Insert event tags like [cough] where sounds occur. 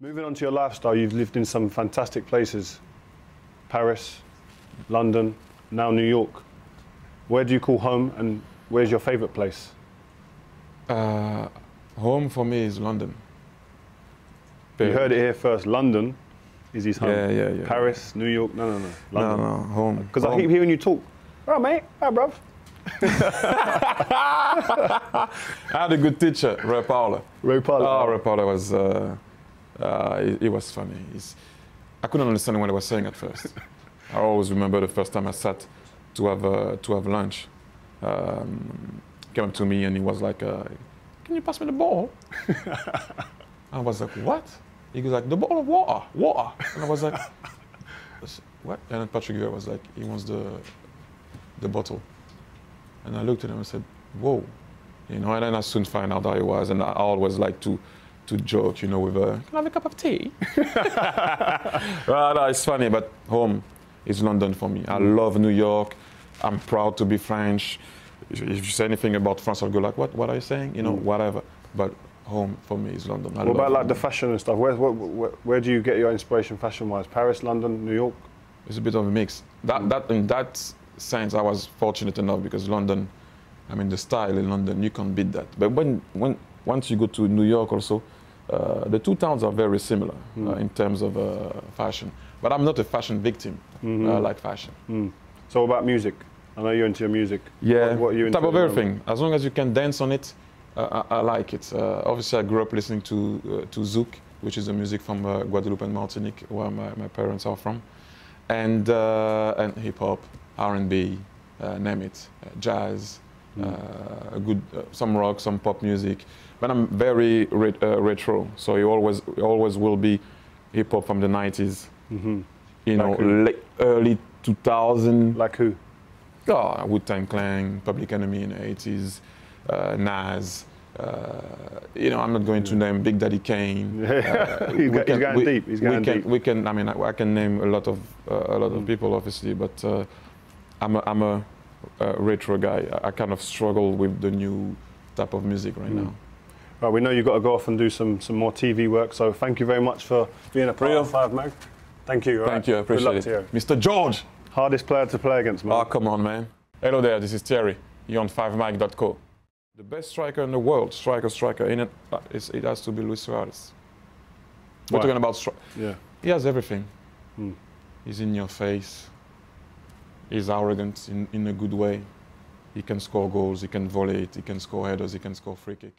Moving on to your lifestyle, you've lived in some fantastic places Paris, London, now New York. Where do you call home and where's your favourite place? Uh, home for me is London. You heard it here first. London is his home. Yeah, yeah, yeah. Paris, New York, no, no, no. No, London. no, home. Because I keep hearing you talk. Right, mate. Right, bruv. [laughs] I had a good teacher, Ray Paula. Ray Parlour. Oh, Ray Paula was, uh, uh, he, he was funny. He's, I couldn't understand what he was saying at first. [laughs] I always remember the first time I sat to have, uh, to have lunch. Um, came up to me and he was like, uh, can you pass me the ball? [laughs] I was like, what? He goes like, the ball of water, water. And I was like, [laughs] what? And then Patrick Vieira was like, he wants the, the bottle. And I looked at him and said, whoa. You know, and then I soon find out how he was. And I always like to, to joke, you know, with a, can I have a cup of tea? [laughs] well, no, it's funny, but home is London for me. I mm. love New York. I'm proud to be French. If if you say anything about France, I'll go like, what, what are you saying? You know, mm. whatever. But home for me is London. I What about like the fashion and stuff? Where, where, where, where do you get your inspiration fashion wise? Paris, London, New York? It's a bit of a mix. That, mm. that, in that sense, I was fortunate enough because London, I mean, the style in London, you can't beat that. But when, when once you go to New York also, uh, the two towns are very similar uh, in terms of uh, fashion. But I'm not a fashion victim. I like fashion. Mm. So about music? I know you're into your music. Yeah, What, what are you into? type of everything. As long as you can dance on it, uh, I, I like it. Uh, obviously, I grew up listening to uh, to Zouk, which is the music from uh, Guadeloupe and Martinique, where my, my parents are from, and uh, and hip hop, R and B, uh, name it, uh, jazz, Hmm. uh, good uh, some rock, some pop music. But I'm very ret- uh, retro, so it always always will be hip hop from the 90s. Mhm. You know, Like who? late, early 2000. Like who? Oh, Wu Tang Clan, Public Enemy in the 80s, uh, Nas. Uh, you know, I'm not going to name Big Daddy Kane. [laughs] Uh, He's we go- he's going deep, he's we going can, deep. We can. I mean, I, I can name a lot of uh, a lot of Mm. people, obviously, but uh, I'm a, I'm a, uh retro guy. I, I kind of struggle with the new type of music right Mm. now. Right, we know you've got to go off and do some, some more TV work, so thank you very much for being a part Real. of Five Mag. Thank you. Thank right? you, I Good luck appreciate it. you. Mr. George. Hardest player to play against, man. Oh, come on, man. Hello there, this is Thierry. You're on 5mag.co. The best striker in the world, striker, striker, in it, uh, it has to be Luis Suarez. We're Why? talking about yeah. He has everything. Hmm. He's in your face. He's arrogant in, in a good way. He can score goals, he can volley it, he can score headers, he can score free kick.